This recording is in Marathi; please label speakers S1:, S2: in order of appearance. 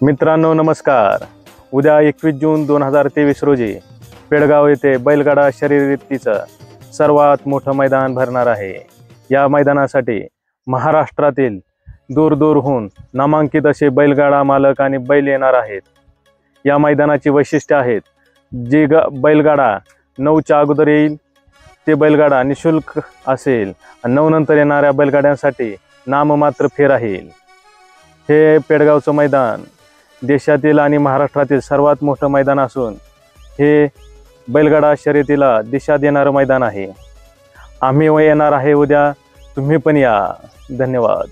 S1: मित्रांनो नमस्कार. उद्या एकवीस जून दोन हजार तेवीस रोजी पेडगाव येथे बैलगाडा शर्यतीचं सर्वात मोठं मैदान भरणार आहे. या मैदानासाठी महाराष्ट्रातील दूरदूरहून नामांकित असे बैलगाडा मालक आणि बैल येणार आहेत. या मैदानाची वैशिष्ट्य आहेत जे ग बैलगाडा नऊच्या अगोदर येईल ते बैलगाडा निशुल्क असेल आणि नऊ नंतर येणाऱ्या बैलगाड्यांसाठी नाममात्र फेर राहील हे पेडगावचं मैदान देशातील आणि महाराष्ट्रातील सर्वात मोठं मैदान असून हे बैलगाडा शर्यतीला दिशा देणारं मैदान आहे. आम्ही येणार आहे उद्या. तुम्ही पण या. धन्यवाद.